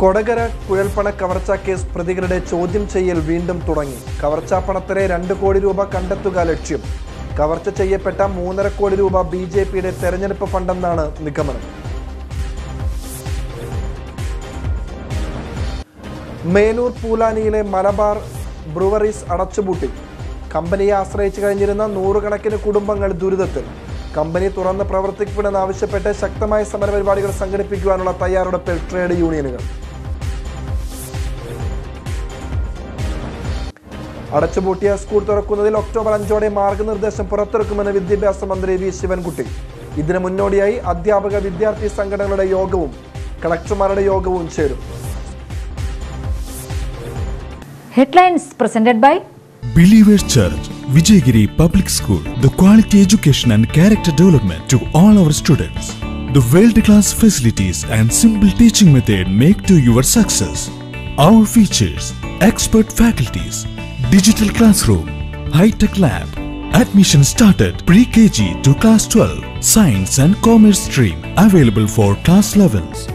കൊടകര കുഴൽപ്പണ കവർച്ച കേസ് പ്രതികളുടെ ചോദ്യം ചെയ്യൽ വീണ്ടും തുടങ്ങി. കവർച്ചാ പണത്തിലെ രണ്ട് കോടി രൂപ കണ്ടെത്തുക ലക്ഷ്യം. കവർച്ച ചെയ്യപ്പെട്ട മൂന്നര കോടി രൂപ ബി ജെ പിയുടെ തെരഞ്ഞെടുപ്പ് ഫണ്ടെന്നാണ് നിഗമനം. മേലൂർ പൂലാനിയിലെ മലബാർ ബ്രുവറീസ് അടച്ചുപൂട്ടി. കമ്പനിയെ ആശ്രയിച്ചു കഴിഞ്ഞിരുന്ന നൂറുകണക്കിന് കുടുംബങ്ങൾ ദുരിതത്തിൽ. കമ്പനി തുറന്ന് പ്രവർത്തിക്കണമെന്നാവശ്യപ്പെട്ട് ശക്തമായ സമരപരിപാടികൾ സംഘടിപ്പിക്കുവാനുള്ള തയ്യാറെടുപ്പിൽ ട്രേഡ് യൂണിയനുകൾ. അടച്ചുപൂട്ടിയ സ്കൂൾ തുറക്കുന്നതിൽ ഒക്ടോബർ അഞ്ചോടെ മാർഗനിർദ്ദേശം പുറത്തിറക്കുമെന്ന് വിദ്യാഭ്യാസ മന്ത്രി വി ശിവൻകുട്ടി ഇതിന് മുന്നോടിയായി അധ്യാപക വിദ്യാർത്ഥി സംഘടനകളുടെ യോഗവും കളക്ടർമാരുടെ യോഗവും ചേരും Headlines presented by Believers Church, Vijayagiri Public School, the quality education and character development to all our students. The world-class facilities and simple teaching method make to your success. Our features, expert faculties, digital classroom, high-tech lab. Admission started pre-KG to class 12, science and commerce stream available for class levels.